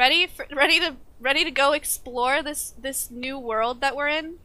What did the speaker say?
Ready for ready to ready to go explore this this new world that we're in?